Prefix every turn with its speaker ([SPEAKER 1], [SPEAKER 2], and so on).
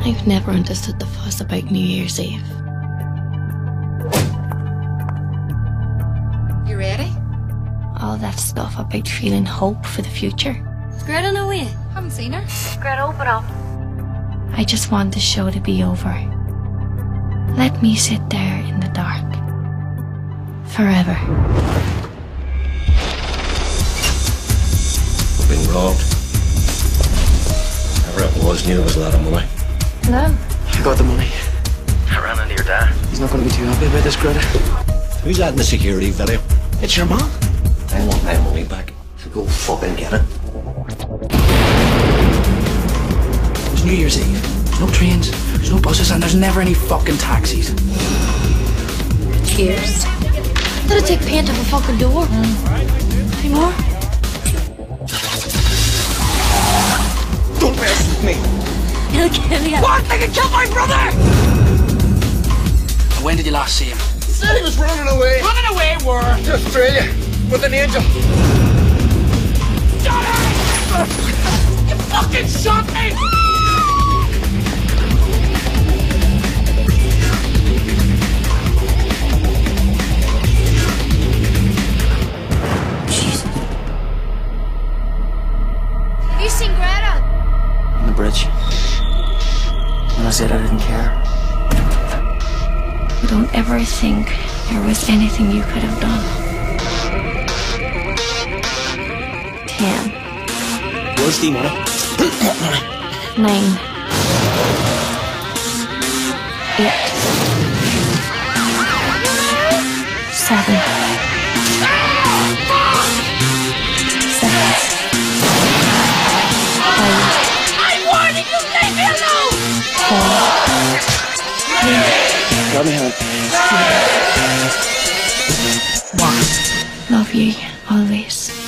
[SPEAKER 1] I've never understood the fuss about New Year's Eve.
[SPEAKER 2] You ready?
[SPEAKER 1] All that stuff about feeling hope for the future.
[SPEAKER 2] Is Greta no way? Haven't seen her.
[SPEAKER 1] Greta, open up. I just want the show to be over. Let me sit there in the dark. Forever.
[SPEAKER 3] Been robbed. Whoever it was knew it was a lot of money.
[SPEAKER 1] No.
[SPEAKER 4] I got the money.
[SPEAKER 3] I ran into your dad.
[SPEAKER 4] He's not going to be too happy about this, Greta.
[SPEAKER 3] Who's that in the security video?
[SPEAKER 4] It's your mom.
[SPEAKER 3] I want my money back. So go fucking get it.
[SPEAKER 4] It's New Year's Eve. There's no trains, there's no buses, and there's never any fucking taxis.
[SPEAKER 1] Cheers. Did it take paint off a fucking door? Any more? He'll kill you.
[SPEAKER 4] What? They can kill my brother! When did you last see him?
[SPEAKER 5] He Said he was running away.
[SPEAKER 4] Running away where?
[SPEAKER 5] To Australia with an angel.
[SPEAKER 4] You fucking shot me!
[SPEAKER 2] Have you seen Greta?
[SPEAKER 4] On the bridge. When I said I didn't care.
[SPEAKER 1] Don't ever think there was anything you could have done. Ten,
[SPEAKER 4] Where's the money?
[SPEAKER 1] nine, eight, seven,
[SPEAKER 4] Grab my hand.
[SPEAKER 1] love you always.